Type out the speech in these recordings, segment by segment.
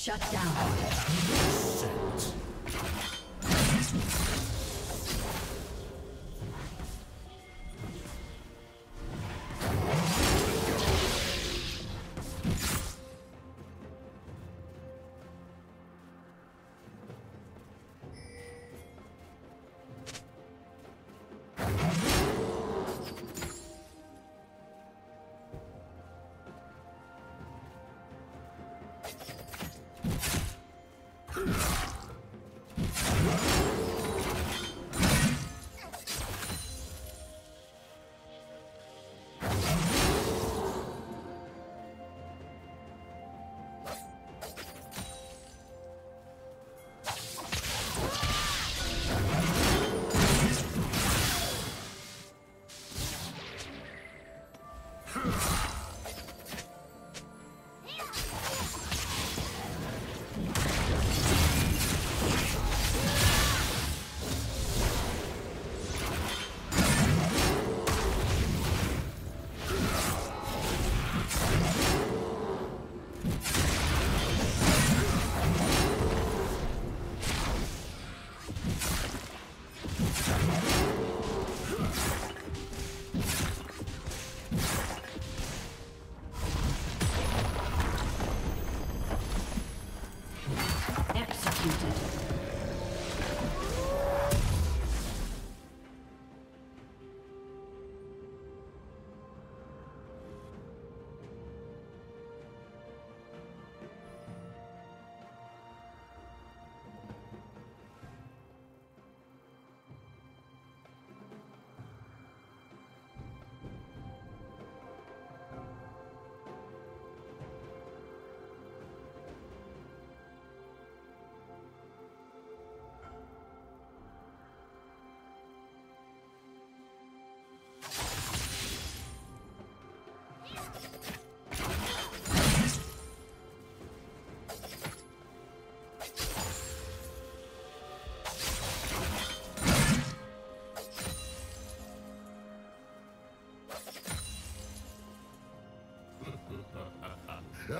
Shut down.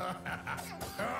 Yeah.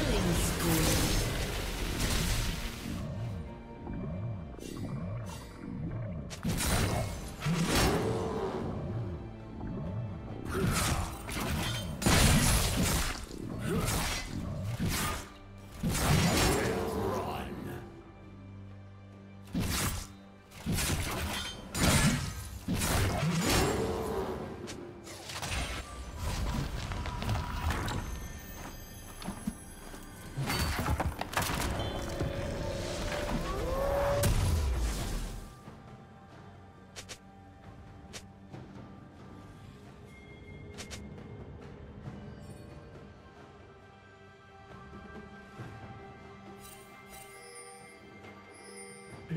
Killing spree.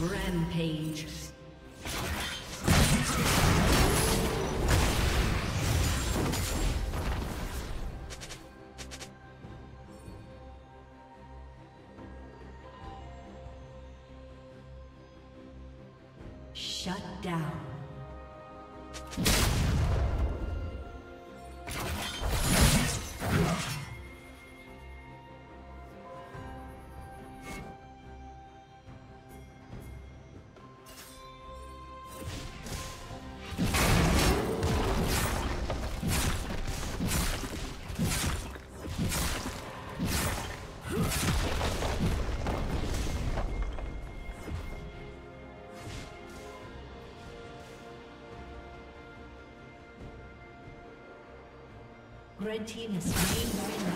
Rampage. Shut down. Red team is slain